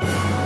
Bye.